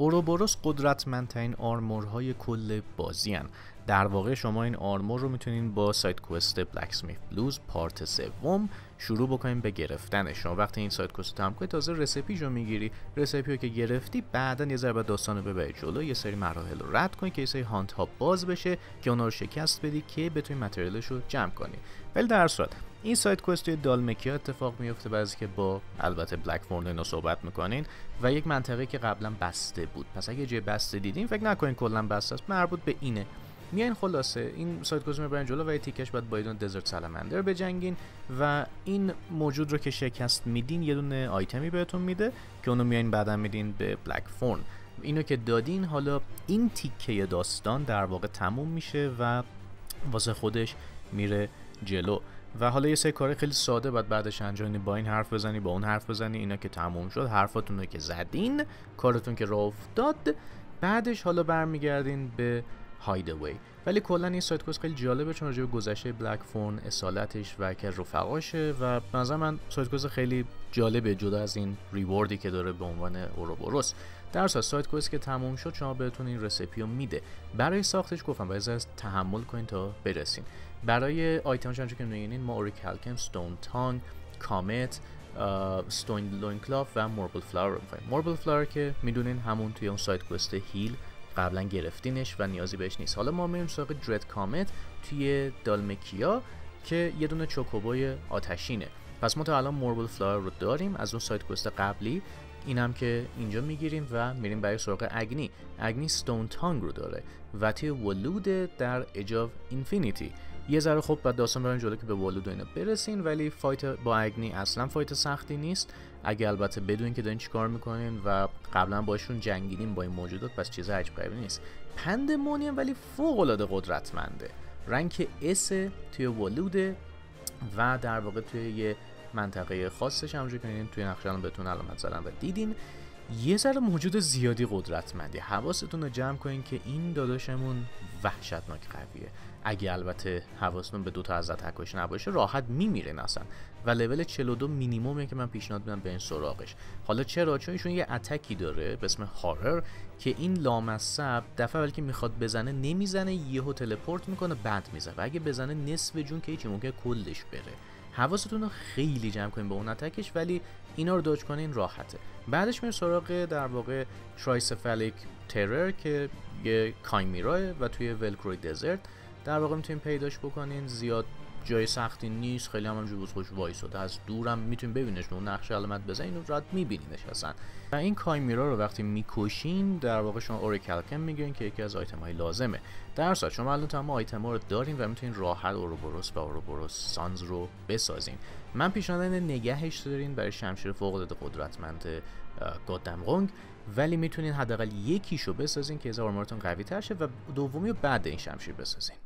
اوروبوروس قدرتمندترین آرمورهای کل بازی هن. در واقع شما این آرمور رو می‌تونین با سایت کوست بلک سمیث بلوز پارت سوم شروع بکنیم به گرفتنش. شما وقتی این سایت کوست هم کنید تازه رسپی رو می‌گیری. رسپی رو که گرفتی بعدا یه ذره داستان رو ببری جلو یه سری مراحل رو رد کنی که یه سری هانت ها باز بشه که اونا رو شکست بدی که بتونی متریالش رو جمع کنی. ولی در صورت این سایت کوست توی دالمکیا اتفاق میفته بعضی که با البته بلک فورن صحبت می‌کنین و یک منطقه که قبلا بسته بود. پس اگه جای بسته دیدین فکر نکنین کلا بسته است. مربوط به اینه. میایین خلاصه این سایت کوست می‌برین جلو و تیکش باید با یه دزرت سلمندر بجنگین و این موجود رو که شکست میدین یه دونه آیتمی بهتون میده که اونو میایین بعدا میدین به بلک فورن اینو که دادین حالا این تیکه داستان در واقع تموم میشه و واسه خودش میره جلو. و حالا یه سری کار خیلی ساده بعد بعدش انجام با این حرف بزنی با اون حرف بزنی اینا که تموم شد حرفاتون رو که زدین کارتون که راه افتاد. بعدش حالا برمیگردین به هایدوی ولی کلا این سایت کوست خیلی جالبه چون راجع به گذشته بلک فون اصالتش و که رفقاشه و نظر من سایت کوست خیلی جالبه جدا از این ریواردی که داره به عنوان اوروبوروس. در اصل سایت کوست که تموم شد شما بهتون این رسیپی رو میده. برای ساختش گفتم باید از تحمل کنین تا برسین. برای آیتمش چون که می‌بینین ما اوریکالکم ستون تانگ کامت ستون لوین کلاف و موربل فلاور رو موربل فلاور که می‌دونین همون توی اون سایت کوست هیل قبلا گرفتینش و نیازی بهش نیست. حالا ما میریم سراغ درد کامت توی دالمکیا که یه دونه چوکوبوی آتشینه. پس ما تا الان موربل فلاور رو داریم. از اون سایت کوست قبلی اینم که اینجا می‌گیریم و میریم برای سراغ اگنی. اگنی ستون تانگ رو داره و توی ولود در اجاو اینفینیتی یه ذره خب بعد داستان بریم جلو که به ولود و اینا برسین ولی fight با اگنی اصلا فایت سختی نیست. اگه البته بدونین که دارین چیکار می‌کنین و قبلا باشون جنگیدین با این موجودات پس چیز عجب غریبی نیست. Pandemonium ولی فوق العاده قدرتمنده. rank S توی ولوده و در واقع توی یه منطقه خاصش همونجور که توی نقشه الان بهتون علامت زدن و دیدین. یه ذره موجود زیادی قدرتمندی. حواستون رو جمع کنین که این داداشمون وحشتناک قویه. اگه البته حواستون به دوتا از اتکاش نباشه راحت میمیرن اصلا. و لول 42 مینیمومه که من پیشنهاد میدم به این سراغش. حالا چرا؟ چون ایشون یه اتکی داره به اسم هارر که این لامصب دفعه ولی که می‌خواد بزنه نمی‌زنه یهو تلپورت می‌کنه بعد می‌زنه. و اگه بزنه نصف جون که هیچی ممکنه کلش بره. حواستون رو خیلی جمع کنین به اون اتکش ولی اینا رو دوج کنین راحته. بعدش میریم سراغ در واقع Tricephalic Terror که یه Chimera ه و توی Velkroy Desert در واقع می‌تونین پیداش بکنین زیاد جای سختی نیست خیلی هم همجور خوش وایساده از دورم می‌تونین ببینش رو نقشه علامت بزنین و راحت میبینینش اصلا. و این Chimera رو وقتی می‌کشین در واقع شما Orichalcum میگیرین که یکی از آیتم های لازمه. در صورت شما الان تمام آیتم ها رو دارین و می‌تونین راحت Ouroboros و Ouroboros سانز رو بسازین. من پیشنهاد نگهش دارین برای شمشیر فوق العاده قدرتمند گادمغونگ ولی می‌تونین حداقل یکیشو بسازین که از آرمورتون قوی تر شه و دومی رو بعد این شمشیر بسازین.